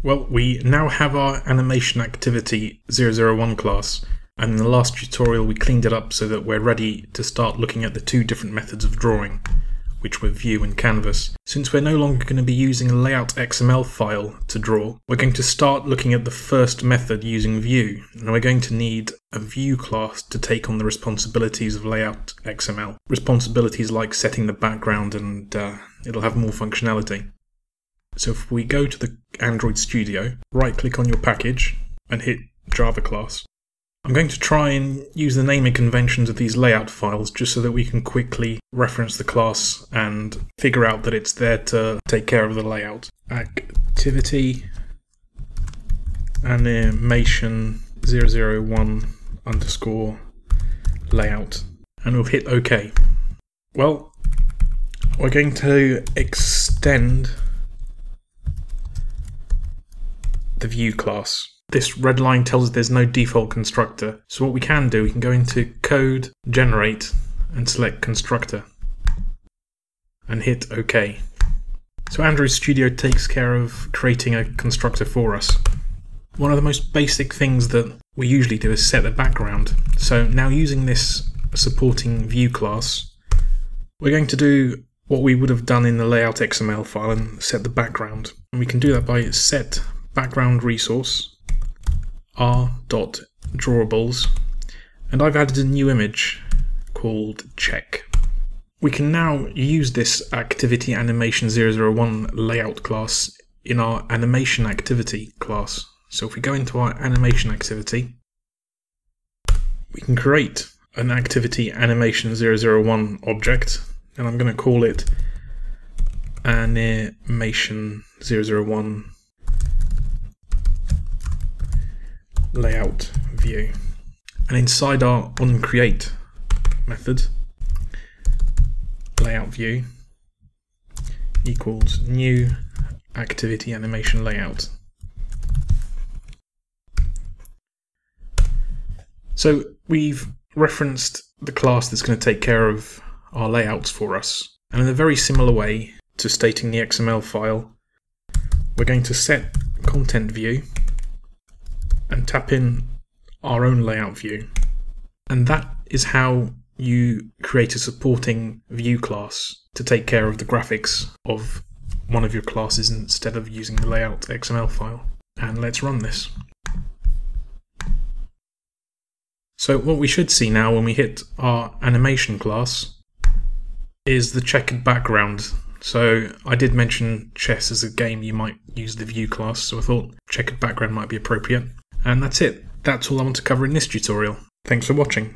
Well, we now have our animation activity 001 class, and in the last tutorial we cleaned it up so that we're ready to start looking at the two different methods of drawing, which were view and canvas. Since we're no longer going to be using a layout XML file to draw, we're going to start looking at the first method using view, and we're going to need a view class to take on the responsibilities of layout XML. Responsibilities like setting the background and uh, it'll have more functionality. So if we go to the Android Studio, right click on your package and hit Java class. I'm going to try and use the naming conventions of these layout files just so that we can quickly reference the class and figure out that it's there to take care of the layout. Activity animation 001 underscore layout and we'll hit OK. Well, we're going to extend the view class. This red line tells us there's no default constructor. So what we can do, we can go into code, generate, and select constructor. And hit OK. So Android Studio takes care of creating a constructor for us. One of the most basic things that we usually do is set the background. So now using this supporting view class, we're going to do what we would have done in the layout XML file and set the background. And we can do that by set background resource r.drawables and I've added a new image called check. We can now use this activity animation 001 layout class in our animation activity class. So if we go into our animation activity, we can create an activity animation 001 object and I'm going to call it animation 001 layout view. And inside our onCreate method, layout view equals new activity animation layout. So we've referenced the class that's going to take care of our layouts for us. And in a very similar way to stating the XML file, we're going to set content view and tap in our own layout view. And that is how you create a supporting view class to take care of the graphics of one of your classes instead of using the layout XML file. And let's run this. So what we should see now when we hit our animation class is the checkered background. So I did mention chess as a game you might use the view class, so I thought checkered background might be appropriate. And that's it. That's all I want to cover in this tutorial. Thanks for watching.